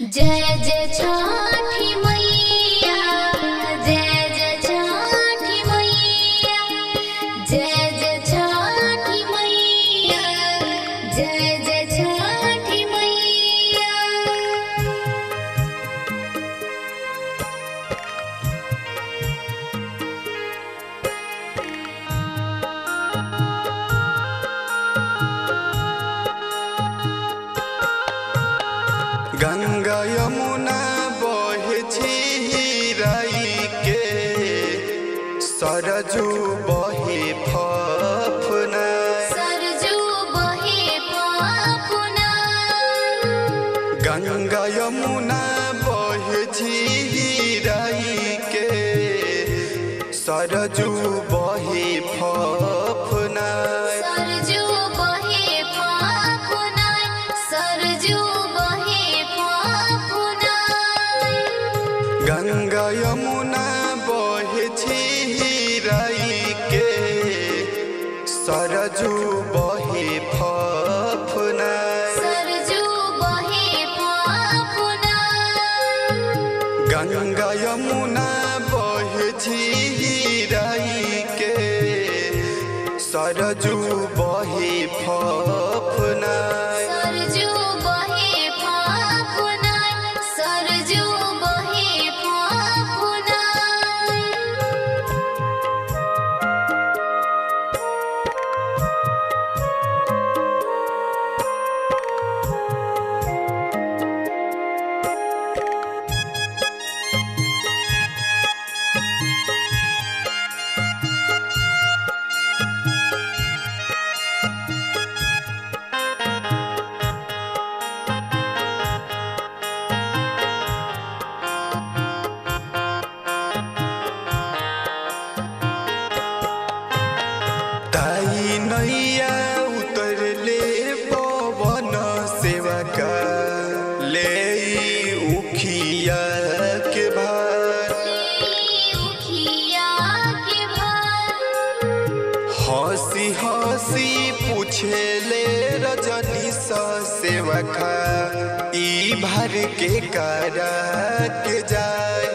जय जय छठी गंगा यमुना बहे छिराई के सरजू बहे फफना सरजू बहे पापुना गंगा यमुना बहे छिराई के सरजू बहे फफना सरजू गंगा यमुना राई हिराइके सरजू बहे फपना ताई नैया उतरले पवन सेवका ले के भार। पूछेले रजनी ई भर के करा जाय।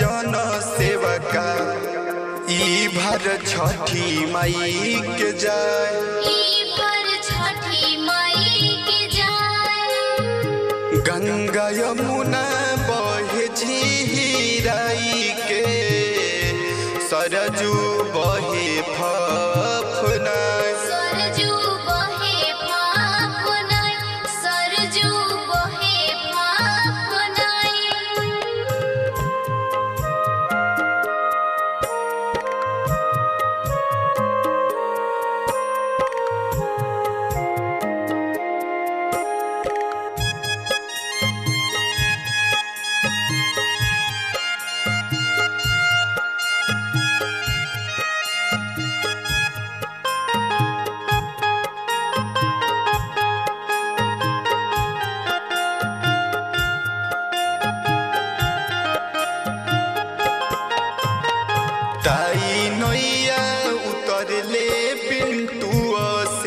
जन सेवका ई भर छठी माई के जाय। गंगा यमुना बहे झीराई के सरजू बहे फफना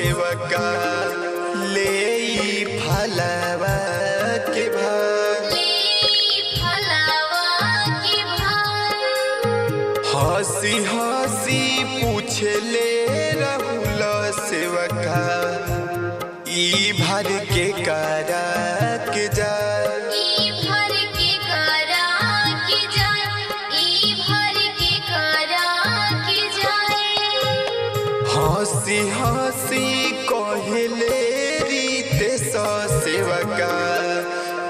सेवका ले फलवा के हँसी हँसी पूछले राहुल सेवका ई भर के करा के जाय। ई भर के करा के जाय। ई भर के करा के जाय। हँसी हँसी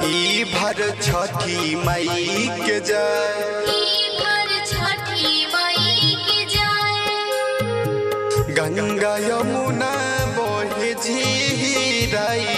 ई भर छठी माई के जाय ई भर छठी माई के जाय गंगा यमुना बहे झीराई